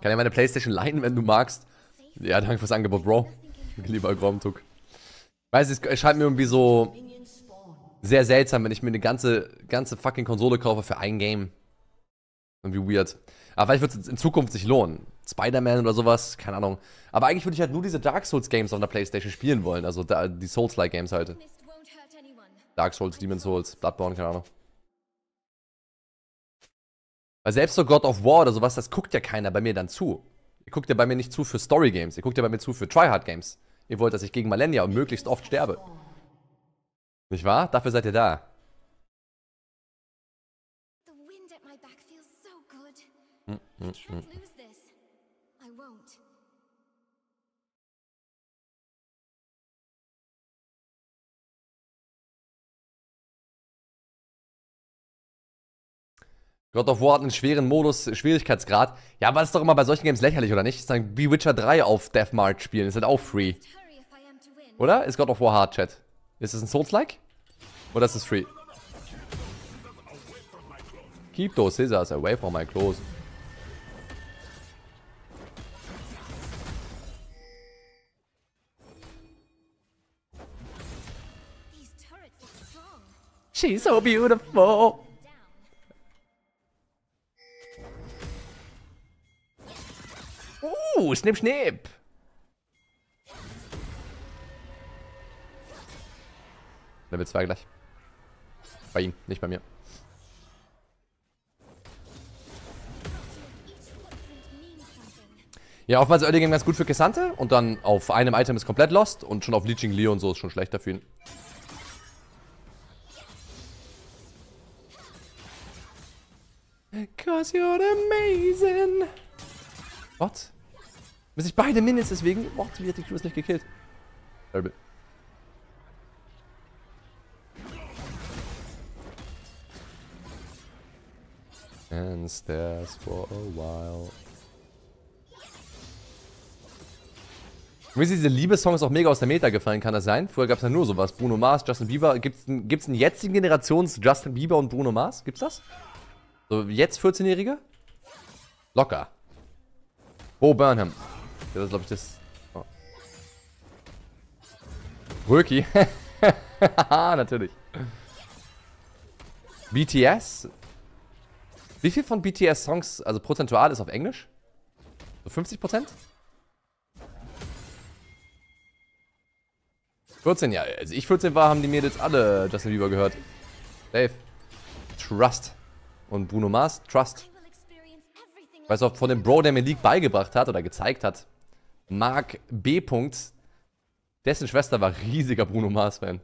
Kann ja meine Playstation leihen, wenn du magst. Ja, danke fürs Angebot, Bro. Lieber Gromtuk. Weiß, es scheint mir irgendwie so sehr seltsam, wenn ich mir eine ganze, ganze fucking Konsole kaufe für ein Game. Irgendwie weird. Aber vielleicht wird es in Zukunft sich lohnen. Spider-Man oder sowas, keine Ahnung. Aber eigentlich würde ich halt nur diese Dark Souls-Games auf der Playstation spielen wollen. Also die Souls-like-Games halt. Dark Souls, Demon Souls, Bloodborne, keine Ahnung. Weil selbst so God of War oder sowas, das guckt ja keiner bei mir dann zu. Ihr guckt ja bei mir nicht zu für Story-Games. Ihr guckt ja bei mir zu für Tryhard-Games. Ihr wollt, dass ich gegen Malenia und möglichst oft sterbe. Nicht wahr? Dafür seid ihr da. Hm, hm, hm. God of War hat einen schweren Modus, Schwierigkeitsgrad. Ja, aber das ist doch immer bei solchen Games lächerlich, oder nicht? Ist dann wie Witcher 3 auf Death March spielen. Ist halt auch free. Oder? Ist God of War hard, Chat? Ist es ein Souls-like? Oder ist es free? Keep those scissors away from my clothes. She's so beautiful. Uh, schnipp, schnipp. Level 2 gleich. Bei ihm, nicht bei mir. Ja, oftmals Early Game ganz gut für Kessante und dann auf einem Item ist komplett lost und schon auf Leeching Leo und so ist schon schlechter für ihn. Cause you're amazing. What? Bis ich beide Minions deswegen. What? Wie hat die Crew nicht gekillt? Terrible. And stares for a while. Sind diese Liebessongs auch mega aus der Meta gefallen, kann das sein? Früher gab es ja nur sowas. Bruno Mars, Justin Bieber. Gibt es einen, einen jetzigen Generations Justin Bieber und Bruno Mars? Gibt's das? So, jetzt 14-Jährige? Locker. Bo Burnham. Das ist, glaube ich, das. Oh. Röki. Natürlich. BTS? Wie viel von BTS-Songs, also prozentual, ist auf Englisch? So 50% 14, ja. Als ich 14 war, haben die Mädels alle Justin Bieber gehört. Dave. Trust. Und Bruno Mars, Trust. Weißt du, von dem Bro, der mir League beigebracht hat oder gezeigt hat, Mark B. Dessen Schwester war riesiger Bruno Mars-Fan.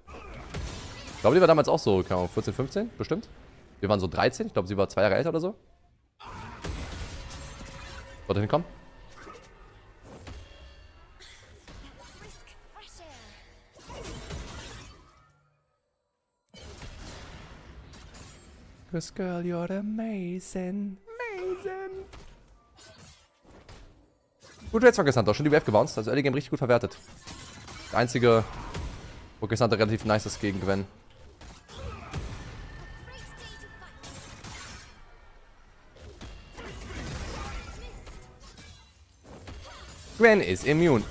Ich glaube, die war damals auch so, keine Ahnung, 14, 15, bestimmt. Wir waren so 13, ich glaube, sie war zwei Jahre älter oder so. Sollte hinkommen? Cause girl, you're amazing. Amazing. Gut Rates von Gesandter, schon die Wave gebounced, also Early Game richtig gut verwertet. Der einzige, wo Gesandter relativ nice ist gegen Gwen. Gwen ist immune.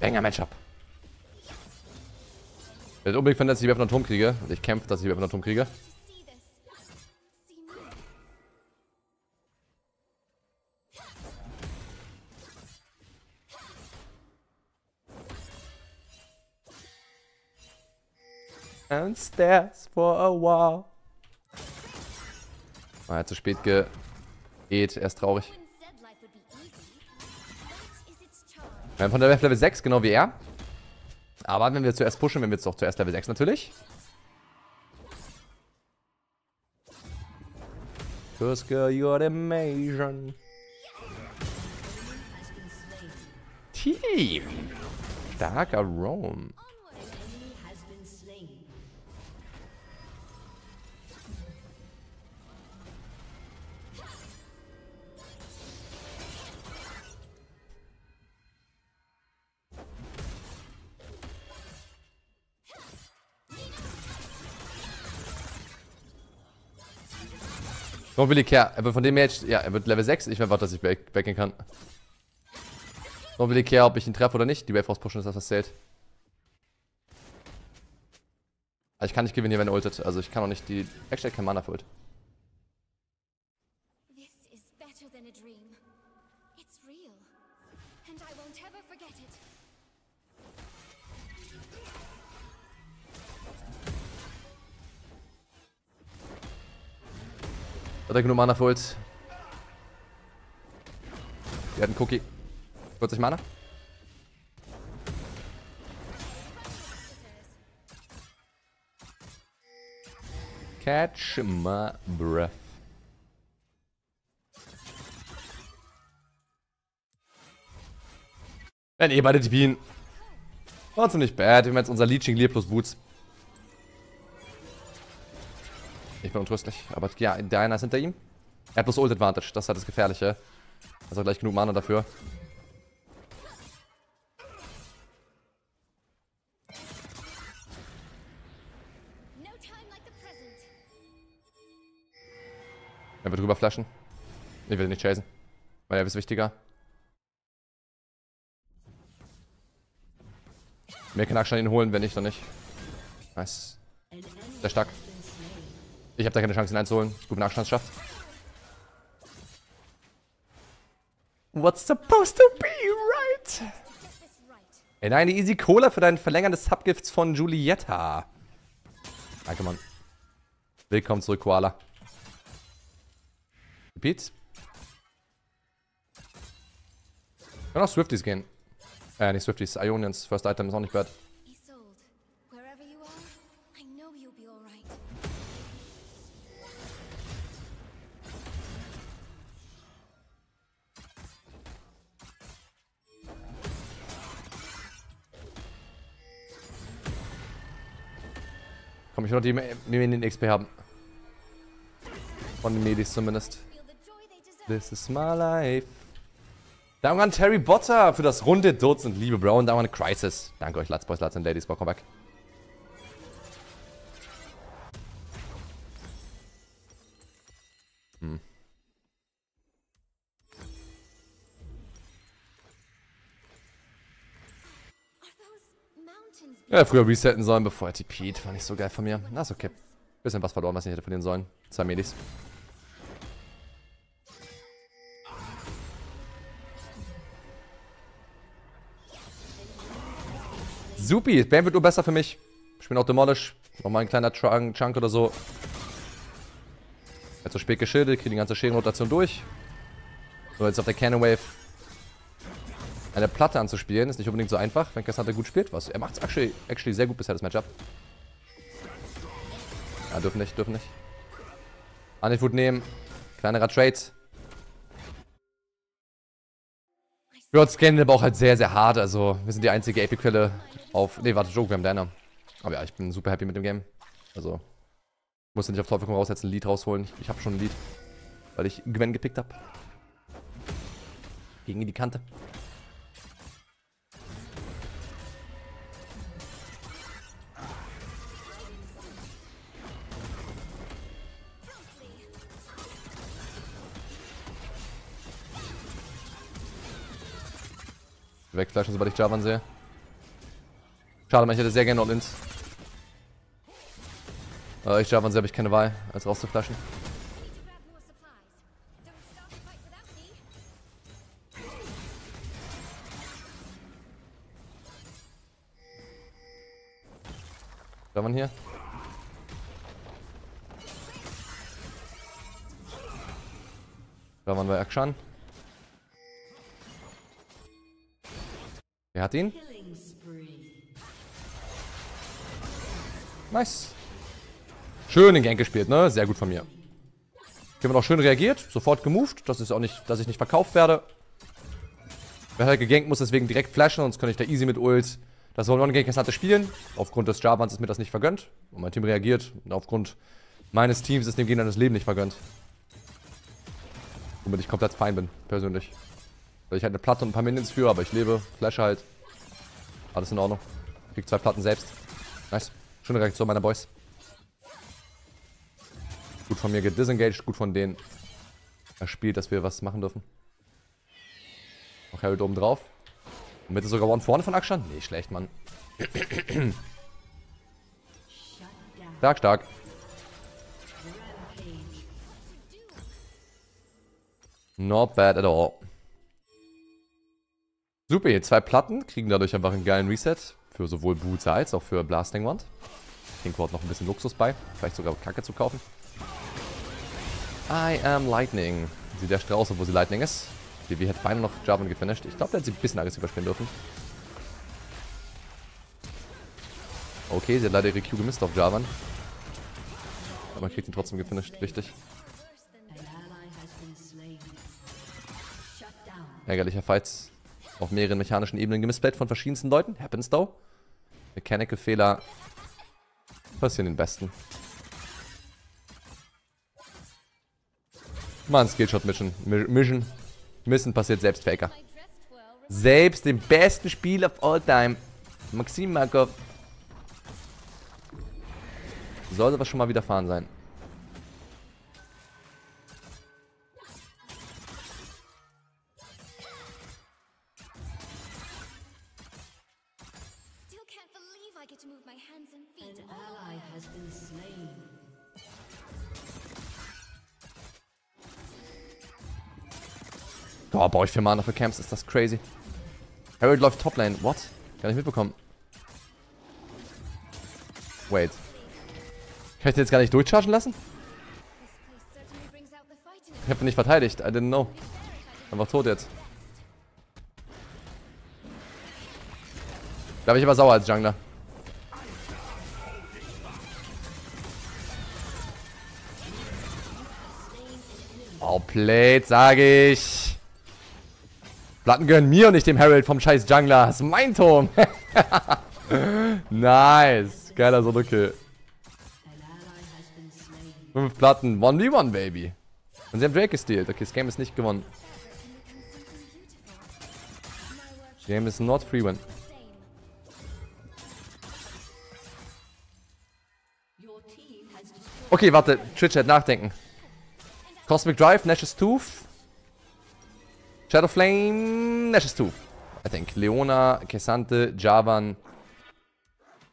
Banger Matchup. Ich will unbedingt finden, dass ich die Waffe Turm kriege. Und ich kämpfe, dass ich die Waffe Turm kriege. And stairs for a while. Ah, er hat zu spät geht. Er ist traurig. Wir haben von der Waffe Level 6, genau wie er. Aber wenn wir zuerst pushen, wenn wir jetzt doch zuerst Level 6 natürlich. Cause girl, you're amazing. Team. Starker Rome. Really care. Er wird von dem Match, ja, er wird Level 6. Ich werde dass ich weggehen kann. Really care, ob ich ihn treffe oder nicht. Die Wave rauspushen ist das, was zählt. Aber ich kann nicht gewinnen hier, wenn er ultet. Also ich kann auch nicht die... Actually, kein Mana für ult. Hat er genug Mana für Ult? Wir hatten Cookie. 40 Mana. Catch my breath. Wenn eh beide TPen. War ziemlich bad. Wir haben jetzt unser Leeching Lear plus Boots. Ich bin untröstlich. Aber ja, einer ist hinter ihm. Er hat bloß Ult Advantage. Das ist halt das Gefährliche. Also gleich genug Mana dafür. Er wird rüber flashen. Ich will nicht chasen. Weil er ist wichtiger. Mehr kann Action ihn holen, wenn nicht, dann nicht. Nice. Sehr stark. Ich habe da keine Chance, ihn einzuholen. Gut, wenn Abstand schafft. What's supposed to be right? Ey, nein, eine Easy Cola für dein Verlängern des Subgifts von Julietta. Danke, Mann. Willkommen zurück, Koala. Repeat. Kann auch Swifties gehen. Äh, nicht Swifties, Ionians. First Item ist auch nicht bad. Komm, ich will noch die Minion XP haben. Von den Medis zumindest. This is my life. Danke an Terry Botter für das runde Dutzend, liebe Bro. Und danke an Crisis. Danke euch, Lads Boys, Lads und Ladies. Welcome back. Ja, früher resetten sollen, bevor er TP't. War nicht so geil von mir. Na, ist okay. Bisschen was verloren, was ich hätte verlieren sollen. Zwei Medis. Supi, Bane wird nur besser für mich. Ich bin auch Demolish. Nochmal ein kleiner Chunk, Chunk oder so. Jetzt so spät geschildert, kriege die ganze Schädenrotation durch. So, jetzt auf der Cannon Wave eine Platte anzuspielen, ist nicht unbedingt so einfach, wenn Cassandra gut spielt. Was? Er macht es actually, actually sehr gut bisher, das Matchup. Ja, dürfen nicht, dürfen nicht. Anifut nehmen. Kleinerer Trade. Wir scannen aber auch halt sehr, sehr hart. Also, wir sind die einzige AP-Quelle auf... Ne, warte, Joke, wir haben Dana. Aber ja, ich bin super happy mit dem Game. Also, musste nicht auf Teufel komm raus jetzt ein Lied rausholen. Ich, ich habe schon ein Lied. Weil ich Gwen gepickt habe. Gegen die Kante. Wegflashen, sobald ich Javan sehe. Schade, man, ich hätte sehr gerne noch Lins. Aber ich Javan sehe, habe ich keine Wahl, als rauszuflaschen. Javan hier. Javan bei Akshan. Wer hat ihn? Nice. Schön den Gank gespielt, ne? Sehr gut von mir. Hier haben auch schön reagiert, sofort gemoved. Das ist auch nicht, dass ich nicht verkauft werde. Wer halt gegankt muss deswegen direkt flashen, sonst könnte ich da easy mit Ult das One Gank hatte spielen. Aufgrund des Javans ist mir das nicht vergönnt. Und mein Team reagiert. Und aufgrund meines Teams ist dem Gegner das Leben nicht vergönnt. Womit ich komplett fein bin, persönlich. Weil ich halt eine Platte und ein paar Minions für, aber ich lebe. Flash halt. Alles in Ordnung. Krieg zwei Platten selbst. Nice. Schöne Reaktion meiner Boys. Gut von mir gedisengaged, gut von denen er spielt, dass wir was machen dürfen. Noch Harold oben drauf. Und Mitte sogar One vorne von Akshan? Nee, schlecht, Mann. stark, stark. Not bad at all. Super, hier zwei Platten, kriegen dadurch einfach einen geilen Reset. Für sowohl Boots als auch für Blasting Wand. Tinkwort noch ein bisschen Luxus bei. Vielleicht sogar Kacke zu kaufen. I am Lightning. Sie der Strauß, wo sie Lightning ist. DW hat beinahe noch Jarvan gefinisht. Ich glaube, der hat sie ein bisschen aggressiver spielen dürfen. Okay, sie hat leider ihre Q gemisst auf Jarvan. Aber man kriegt ihn trotzdem gefinisht. Wichtig. Ärgerlicher Fights auf mehreren mechanischen Ebenen gemisplayt von verschiedensten Leuten. Happens though. Mechanical Fehler passieren den Besten. Mann, Skillshot Mission. Mission. Passiert selbst Faker. Selbst dem besten Spiel of all time. Maxim Markov. Sollte was schon mal widerfahren sein. Brauche ich vier Mana für Camps, ist das crazy. Harold läuft Toplane. What? Gar nicht mitbekommen. Wait. Kann ich den jetzt gar nicht durchchargen lassen? Ich habe nicht verteidigt. I didn't know. Einfach tot jetzt. Da bin ich aber sauer als Jungler. Oh, Plate, sage ich. Platten gehören mir und nicht dem Herald vom scheiß Jungler. Das ist mein Turm. nice. Geiler Solo-Kill. Fünf Platten. 1v1, Baby. Und sie haben Drake gestealt. Okay, das Game ist nicht gewonnen. Game ist not free win. Okay, warte. Twitch-Chat nachdenken. Cosmic Drive, Nash's Tooth. Shadow Flame, Nash's Tooth. I think. Leona, Kesante, Javan,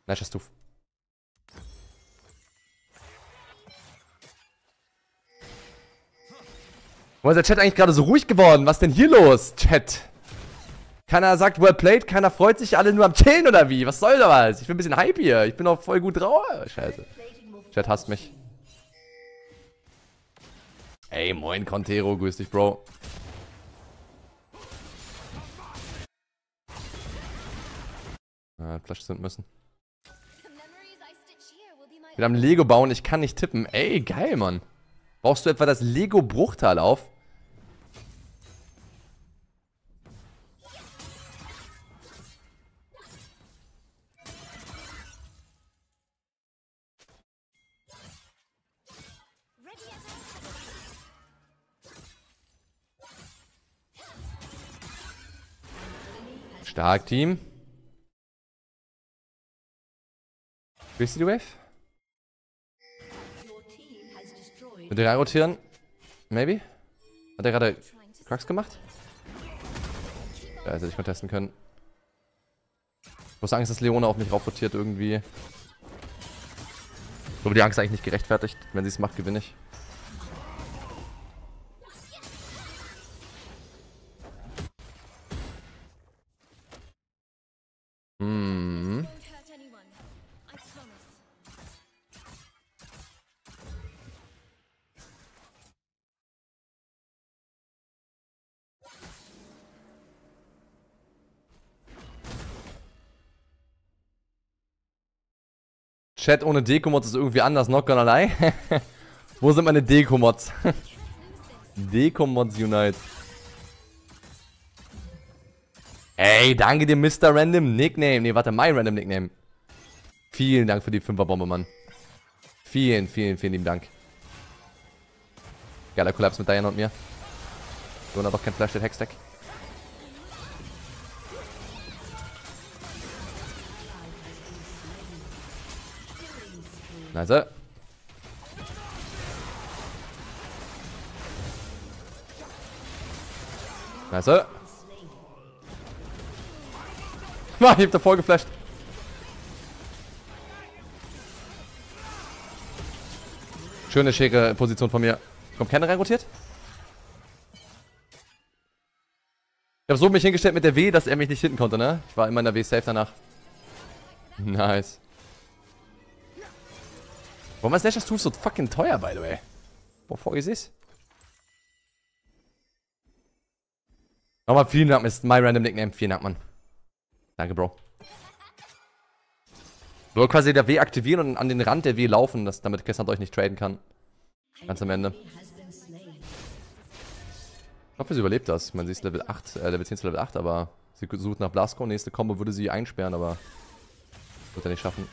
Nash's Tooth. Warum ist der Chat eigentlich gerade so ruhig geworden? Was denn hier los, Chat? Keiner sagt well played, keiner freut sich, alle nur am Chillen oder wie? Was soll da was? Ich bin ein bisschen hype hier. Ich bin auch voll gut drauf. Scheiße. Chat hasst mich. Ey, moin, Contero, grüß dich, Bro. Äh, Flash sind müssen. Wir haben Lego bauen, ich kann nicht tippen. Ey, geil, Mann. Brauchst du etwa das Lego-Bruchteil auf? Stark, Team. Willst du die Wave? Mit der rotieren? Maybe? Hat er gerade Crux gemacht? Ja, hätte ich mal testen können. Ich muss Angst, dass Leona auf mich raufrotiert irgendwie. Aber die Angst ist eigentlich nicht gerechtfertigt. Wenn sie es macht, gewinne ich. Chat ohne Deko-Mods ist irgendwie anders, not gonna lie. Wo sind meine Deko-Mods? Deko-Mods Unite. Ey, danke dir, Mr. Random Nickname. Nee, warte, my Random Nickname. Vielen Dank für die 5er-Bombe, Mann. Vielen, vielen, vielen lieben Dank. Geiler Kollaps mit Diana und mir. Luna doch kein Flash, der Hextech. Nice. Nice. Mann, ich hab da voll geflasht. Schöne, schicke Position von mir. Kommt keiner reinrotiert? Ich hab so mich hingestellt mit der W, dass er mich nicht hinten konnte, ne? Ich war immer in der W safe danach. Nice. Warum ist Nash's Tooth so fucking teuer, by the way? Wovor ist es? Nochmal vielen Dank, ist my random Nickname. Vielen Dank, Mann. Danke, Bro. Nur quasi der W aktivieren und an den Rand der W laufen, dass, damit Cassandra euch nicht traden kann. Ganz am Ende. Ich hoffe, sie überlebt das. Meine, sie ist Level 8, äh, Level 10 zu Level 8, aber sie sucht nach Blasco. Nächste Combo würde sie einsperren, aber wird er nicht schaffen.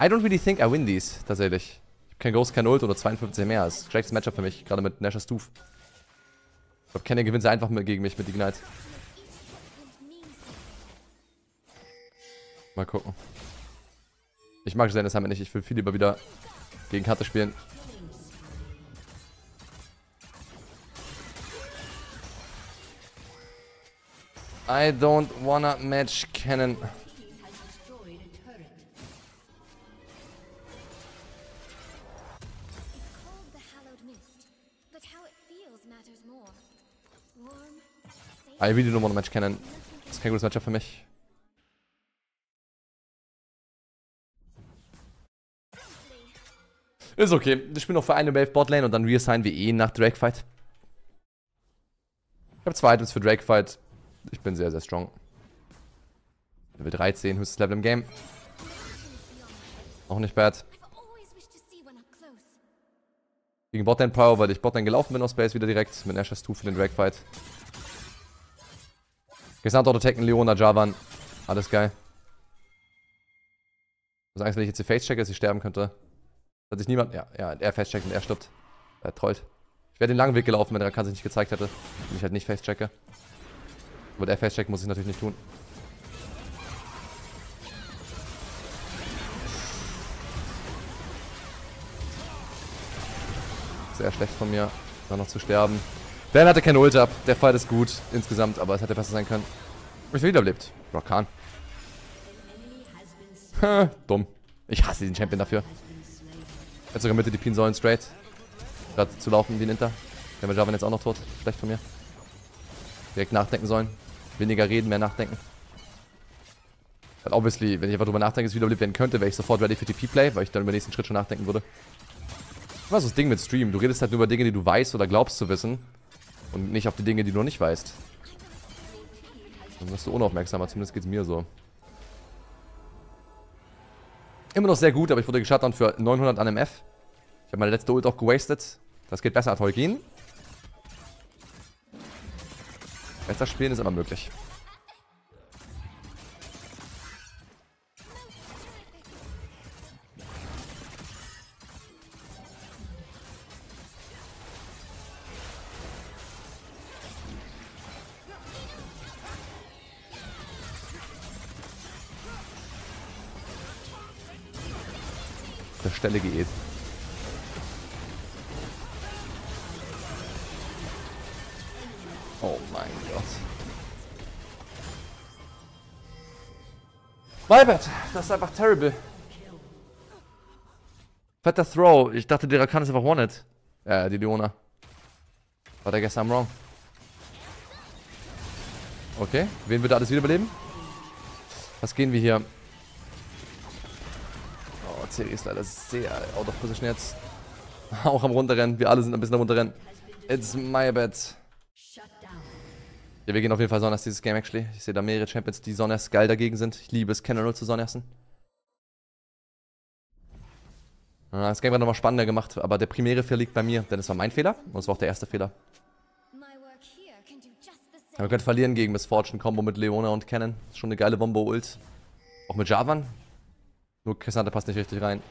I don't really think I win these, tatsächlich. Ich habe kein Ghost, kein Ult oder 52 mehr. Das ist ein schlechtes Matchup für mich, gerade mit Nash's Tooth. Ich glaube, Kenny gewinnt sie einfach mit, gegen mich mit Ignite. Mal gucken. Ich mag Zenith damit nicht. Ich will viel lieber wieder gegen Karte spielen. I don't wanna match Cannon. I really don't wanna match Cannon. Das ist kein gutes Matchup für mich. Ist okay. Ich spiele noch für eine Wave Botlane und dann reassignen wir eh nach Drakefight. Ich habe zwei Items für Drakefight. Ich bin sehr, sehr strong. Level 13, höchstes Level im Game. Auch nicht bad. Gegen Botlane Power, weil ich Botlane gelaufen bin aus Space wieder direkt mit Nash's 2 für den Drakefight. Gesamt Auto Tekken, Leona, Javan. Alles geil. Ich muss Angst, wenn ich jetzt die Face checke, dass ich sterben könnte. Hat sich niemand. Ja, ja, er facecheckt und er stirbt. Er trollt. Ich wäre den langen Weg gelaufen, wenn der Rakan sich nicht gezeigt hätte. Wenn ich halt nicht facechecke. Aber der facecheckt muss ich natürlich nicht tun. Sehr schlecht von mir, da noch zu sterben. Dan hatte keine Ult ab. Der Fight ist gut insgesamt, aber es hätte besser sein können. Ich wiederbelebt. Rakan. Dumm. Ich hasse diesen Champion dafür. Hätte sogar Mitte die Pin sollen straight. Gerade zu laufen wie ein Inter. Der Javan jetzt auch noch tot. Schlecht von mir. Direkt nachdenken sollen. Weniger reden, mehr nachdenken. But obviously, wenn ich einfach drüber nachdenke, dass es wiederbelebt werden könnte, wäre ich sofort ready für TP-Play, weil ich dann über den nächsten Schritt schon nachdenken würde. Was ist das Ding mit Stream? Du redest halt nur über Dinge, die du weißt oder glaubst zu wissen. Und nicht auf die Dinge, die du noch nicht weißt. Dann wirst du unaufmerksamer, zumindest geht es mir so. Immer noch sehr gut, aber ich wurde geschattet für 900 an MF. Ich habe meine letzte Ult auch gewastet. Das geht besser als Holgin. Besser spielen ist aber möglich. Stelle geht. Oh mein Gott. Vibert, das ist einfach terrible. Fetter Throw. Ich dachte, der Rakan ist einfach One-Hit. Äh, die Leona. But I guess I'm wrong. Okay, wen wird alles wiederbeleben? Was gehen wir hier? Serie ist leider sehr out of position jetzt. Auch am runterrennen. Wir alle sind ein bisschen am runterrennen. It's my bad. Ja, wir gehen auf jeden Fall Sonners dieses Game actually. Ich sehe da mehrere Champions, die Sonners geil dagegen sind. Ich liebe es, General zu Sonnersen. Das Game war nochmal spannender gemacht, aber der primäre Fehler liegt bei mir, denn es war mein Fehler und es war auch der erste Fehler. Ja, wir können verlieren gegen Miss Fortune Combo mit Leona und Cannon. Schon eine geile Bombo-Ult. Auch mit Javan. Nur Cassandra passt nicht richtig rein.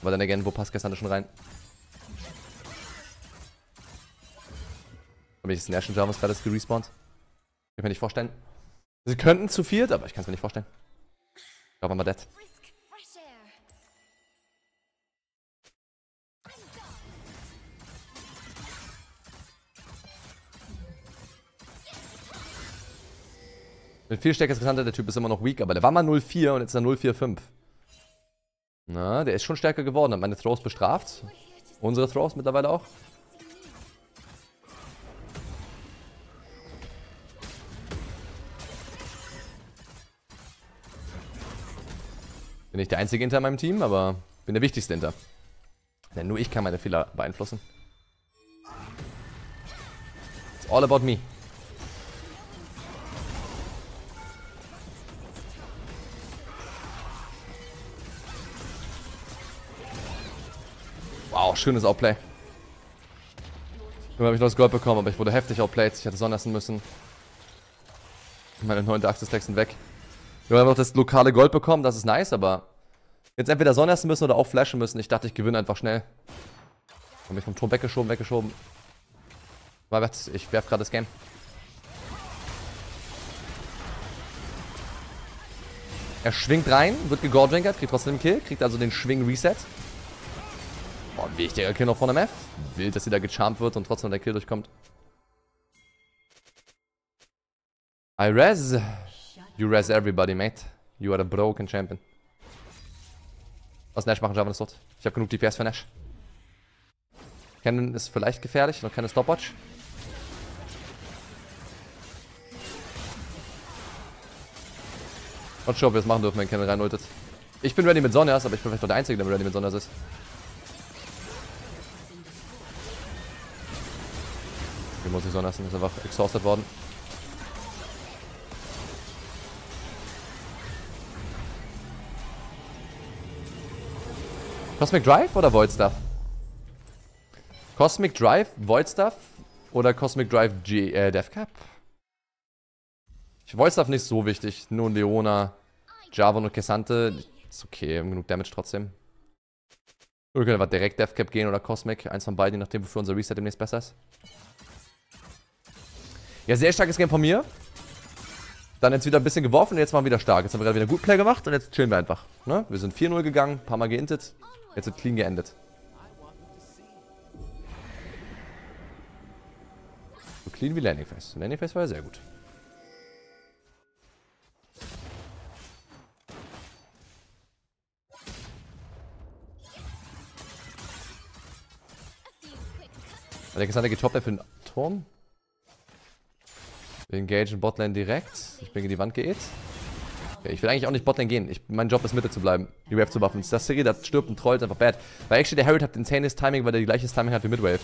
Aber dann again, wo passt Cassandra schon rein? Habe ich das National Javas gerade gerespawnt? Kann ich mir nicht vorstellen. Sie könnten zu viert, aber ich kann es mir nicht vorstellen. Ich glaube, I'm dead. Mit viel stärker Interessante, der Typ ist immer noch weak, aber der war mal 0,4 und jetzt ist er 0,45. Na, der ist schon stärker geworden, hat meine Throws bestraft. Unsere Throws mittlerweile auch. Bin nicht der einzige Inter in meinem Team, aber bin der wichtigste Inter. Denn nur ich kann meine Fehler beeinflussen. It's all about me. Schönes Outplay. Nur habe ich noch das Gold bekommen, aber ich wurde heftig outplayed. Ich hätte Sonnessen müssen. Meine neuen Dark-Stacks sind weg. Wir haben noch das lokale Gold bekommen, das ist nice, aber jetzt entweder Sonnessen müssen oder auch flashen müssen. Ich dachte, ich gewinne einfach schnell. Hab mich vom Turm weggeschoben, weggeschoben. Mal ich werf gerade das Game. Er schwingt rein, wird gegordwinkert, kriegt trotzdem den Kill, kriegt also den Schwing-Reset. Boah, wichtiger Kill noch von der F. Wild, dass sie da gecharmt wird und trotzdem der Kill durchkommt. I res. You res everybody, mate. You are a broken champion. Was Nash machen, Java ist dort. Ich habe genug DPS für Nash. Cannon ist vielleicht gefährlich, noch keine Stopwatch. Not sure, ob wir es machen dürfen, wenn Cannon reinultet. Ich bin ready mit Sonjas, aber ich bin vielleicht noch der Einzige, der ready mit Sonjas ist. Hier muss ich so lassen, ist einfach exhausted worden. Cosmic Drive oder Void Stuff? Cosmic Drive, Void Stuff oder Cosmic Drive G äh, Death Cap? Ich Void Stuff nicht so wichtig, nur Leona, Java und Kessante. Ist okay, genug Damage trotzdem. Wir können einfach direkt Death Cap gehen oder Cosmic, eins von beiden, je nachdem wofür unser Reset demnächst besser ist. Ja, sehr starkes Game von mir. Dann jetzt wieder ein bisschen geworfen und jetzt mal wieder stark. Jetzt haben wir gerade wieder gut Play gemacht und jetzt chillen wir einfach. Ne? Wir sind 4-0 gegangen, ein paar Mal geintet. Jetzt wird clean geendet. So clean wie Landing Phase. Landing Phase war ja sehr gut. Der Gesandte getoppt für den Turm. Wir engagen Botlane direkt. Ich bin in die Wand geäht. Okay, ich will eigentlich auch nicht Botlane gehen. Ich, mein Job ist Mitte zu bleiben. Die Wave zu buffen. Das Serie, das stirbt und trollt einfach bad. Weil actually der Harriet hat insanes Timing, weil er die gleiches Timing hat wie Midwave.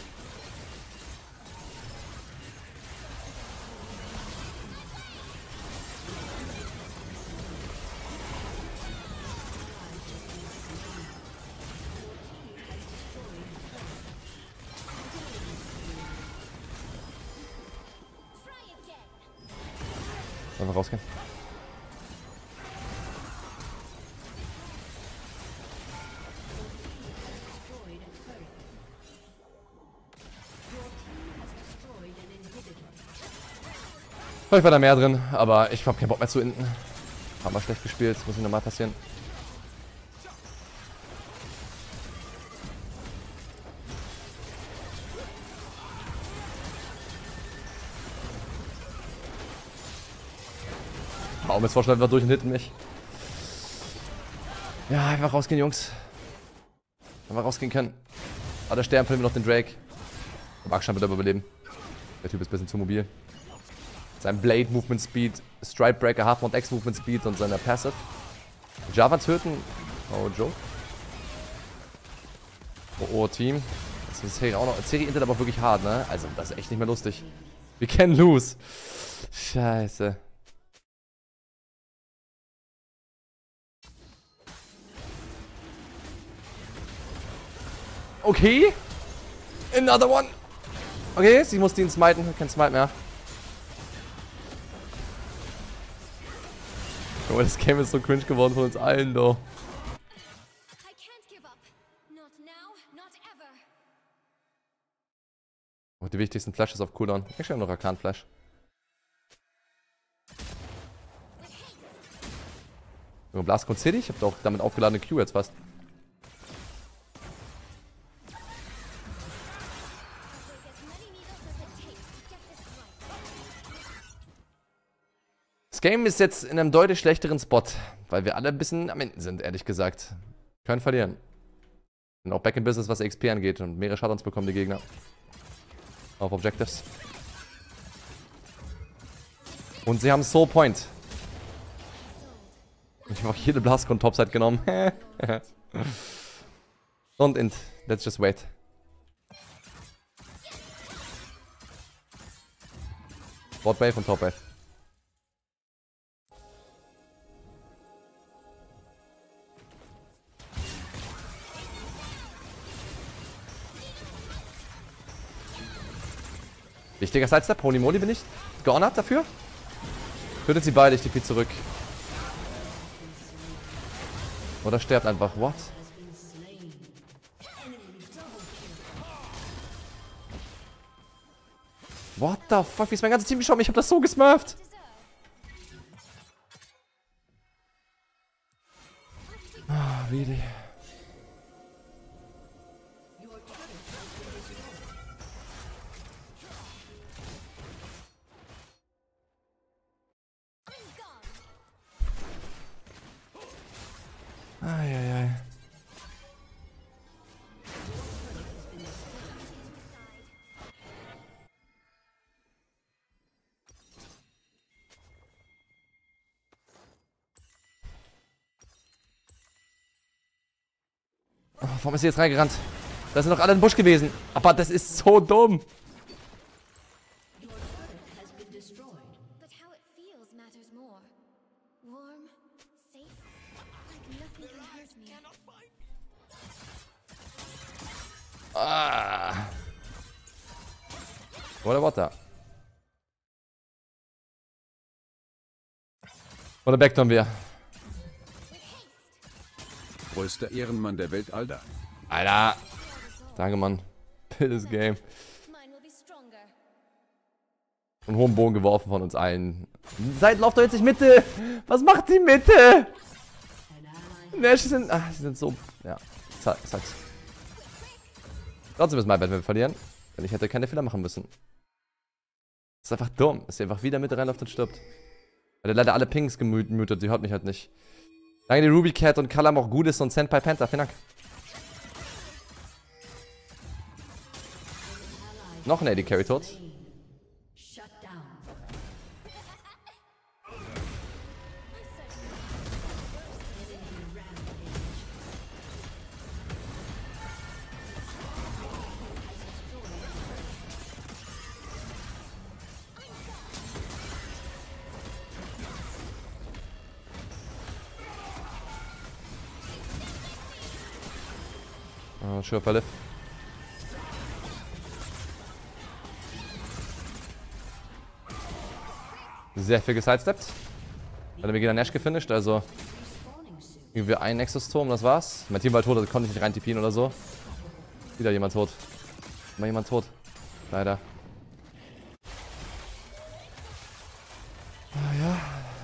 Einfach rausgehen. Vielleicht war da mehr drin, aber ich hab keinen Bock mehr zu enden. Haben wir schlecht gespielt, muss nicht nochmal passieren. Warum jetzt vorstellen wir durch und hinten mich? Ja, einfach rausgehen, Jungs. Einfach rausgehen können. Ah, der Stern filmt noch den Drake. Der Markstein wird aber überleben. Der Typ ist ein bisschen zu mobil. Sein Blade Movement Speed, Stripe Breaker, Half Mount X Movement Speed und seine Passive. Java töten. Oh, Joke. Oh, oh, Team. Das ist Serie auch noch. Serie Intel aber wirklich hart, ne? Also, das ist echt nicht mehr lustig. We can lose. Scheiße. Okay. Another one. Okay, sie muss den smiten. Kein Smite mehr. Oh, das Game ist so cringe geworden von uns allen, doch. Oh, die wichtigsten Flashes auf Cooldown. Ich habe noch Arkan Flash. Blast City, ich habe doch damit aufgeladene Q jetzt fast. Game ist jetzt in einem deutlich schlechteren Spot, weil wir alle ein bisschen am Ende sind, ehrlich gesagt. Können verlieren. Und auch Back in Business, was XP angeht und mehrere Shutdowns bekommen die Gegner. Auf Objectives. Und sie haben Soul Point. Ich habe auch jede Blastcon Topside genommen. und Int. Let's just wait. Bot Wave und Top Wave. Wichtiger Sidestep. Holy moly bin ich gehonored dafür. Tötet sie beide, ich TP zurück. Oder sterbt einfach. What? What the fuck? Wie ist mein ganzes Team geschoben? Ich hab das so gesmurft. Eieiei. Oh, warum ist sie jetzt reingerannt? Da sind doch alle im Busch gewesen. Aber das ist so dumm. Oder Backdown wir. Größter Ehrenmann der Welt, Alter. Alter. Danke, Mann. Pilles Game. Einen hohen Bogen geworfen von uns allen. Seid, lauft doch jetzt nicht Mitte! Was macht die Mitte? Nash sind. Ach, sie sind so. Ja. Sa- Sag's. Trotzdem ist mein Bett, wenn wir verlieren. Denn ich hätte keine Fehler machen müssen. Ist einfach dumm, dass sie einfach wieder Mitte reinläuft und stirbt. Weil der leider alle Pings gemutet, sie hört mich halt nicht. Danke die Ruby Cat und Kalam auch gut ist und Senpai Panther, vielen Dank. Noch ein AD Carry tot. Oh, schön Falle. Sehr viel gesidesteppt. Dann haben wir wieder Nash gefinisht, also irgendwie ein Nexus-Turm, das war's. Mein Team war tot, also konnte ich nicht rein TPen oder so. Wieder jemand tot. Immer jemand tot. Leider. Ah ja,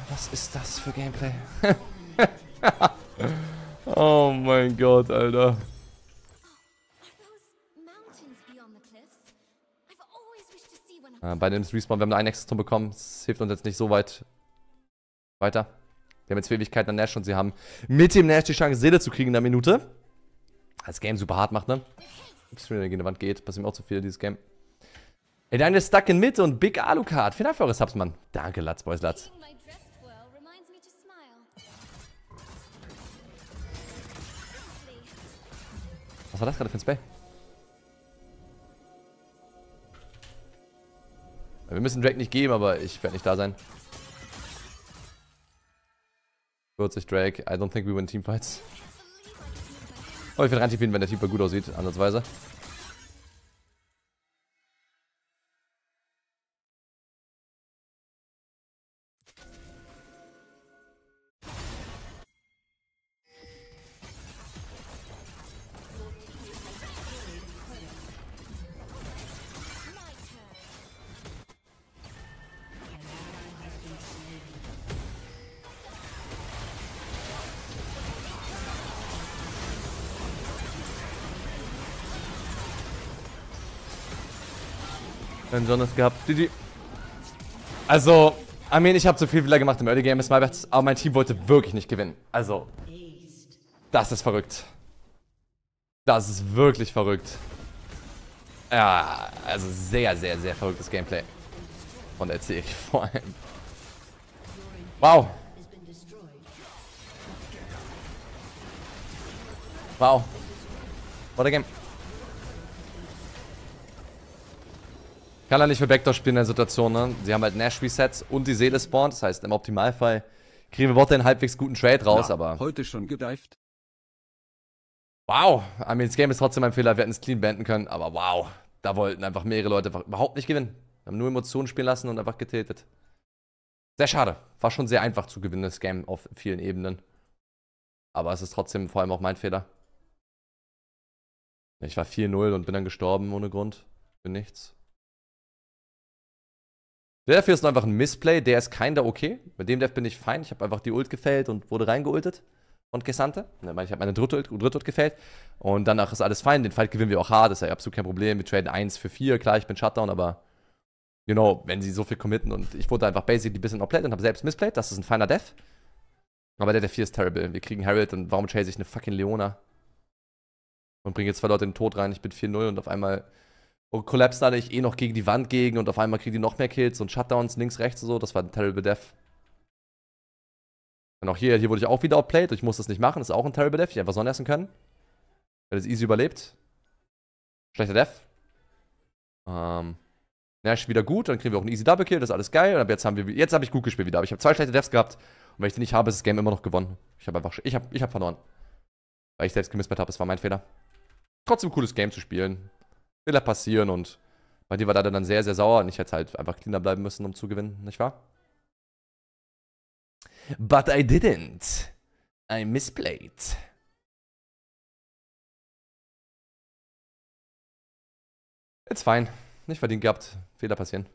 was ist das für Gameplay? oh mein Gott, Alter. Äh, bei dem Respawn, wir haben nur einen Nexus-Turm bekommen. Das hilft uns jetzt nicht so weit weiter. Wir haben jetzt für Ewigkeiten an Nash und sie haben mit dem Nash die Chance, Seele zu kriegen in der Minute. Das Game super hart macht, ne? Ups, wenn gegen die Wand geht. Passiert mir auch zu viel, dieses Game. Ey, deine stuck in Mitte und Big Alucard. Vielen Dank für eure Subs, Mann. Danke, Latz, Boys, Latz. Was war das gerade für ein Spell? Wir müssen Drake nicht geben, aber ich werde nicht da sein. 40 Drake. I don't think we win Teamfights. Aber ich werde rein TPen, wenn der Team gut aussieht, ansatzweise. Jonas gehabt. GG. Also, I mean, ich habe zu viel Fehler gemacht im Early Game, my bad, aber mein Team wollte wirklich nicht gewinnen. Also, das ist verrückt. Das ist wirklich verrückt. Ja, also sehr, sehr, sehr verrücktes Gameplay. Von der Serie vor allem. Wow. Wow. What a game. Kann er nicht für Backdoor spielen in der Situation, ne? Sie haben halt Nash Resets und die Seele spawnt. Das heißt, im Optimalfall kriegen wir Bot einen halbwegs guten Trade raus, Na, aber. Heute schon gedived? Wow. I mean, das Game ist trotzdem ein Fehler. Wir hätten es clean beenden können, aber wow. Da wollten einfach mehrere Leute einfach überhaupt nicht gewinnen. Haben nur Emotionen spielen lassen und einfach getiltet. Sehr schade. War schon sehr einfach zu gewinnen, das Game auf vielen Ebenen. Aber es ist trotzdem vor allem auch mein Fehler. Ich war 4-0 und bin dann gestorben ohne Grund. Für nichts. Der Def hier ist einfach ein Missplay, der ist kinder okay. Mit dem Def bin ich fein. Ich habe einfach die Ult gefällt und wurde reingeultet. Und Gesandte. Ich habe meine dritte Ult, dritte Ult gefällt. Und danach ist alles fein. Den Fight gewinnen wir auch hart. Das ist ja absolut kein Problem. Wir traden 1 für 4. Klar, ich bin Shutdown, aber you know, wenn sie so viel committen und ich wurde einfach basically ein bisschen outplayed und habe selbst missplayed. Das ist ein feiner Death. Aber der Def hier ist terrible. Wir kriegen Harold und warum chase ich eine fucking Leona? Und bringe jetzt zwei Leute in den Tod rein. Ich bin 4-0 und auf einmal und collapse da ich eh noch gegen die Wand gegen und auf einmal kriegen die noch mehr Kills und Shutdowns links, rechts und so. Das war ein terrible Death. Und auch hier, hier wurde ich auch wieder outplayed. Ich muss das nicht machen. Das ist auch ein terrible Death. Ich hätte einfach Sonne essen können. Hätte es easy überlebt. Schlechter Death. Ähm. Nash wieder gut, dann kriegen wir auch einen easy Double Kill, das ist alles geil. Und jetzt haben wir, jetzt habe ich gut gespielt wieder. Aber ich habe zwei schlechte Deaths gehabt. Und wenn ich die nicht habe, ist das Game immer noch gewonnen. Ich habe einfach, ich habe, ich habe verloren. Weil ich selbst gemisspert habe, das war mein Fehler. Trotzdem cooles Game zu spielen. Fehler passieren und bei dir war da dann sehr, sehr sauer und ich hätte halt einfach cleaner bleiben müssen, um zu gewinnen, nicht wahr? But I didn't. I misplayed. It's fine. Nicht verdient gehabt. Fehler passieren.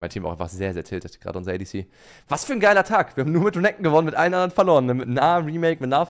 Mein Team war auch einfach sehr, sehr tiltet, gerade unser ADC. Was für ein geiler Tag. Wir haben nur mit Renekton gewonnen, mit allen anderen verloren. Mit nah Remake, mit nah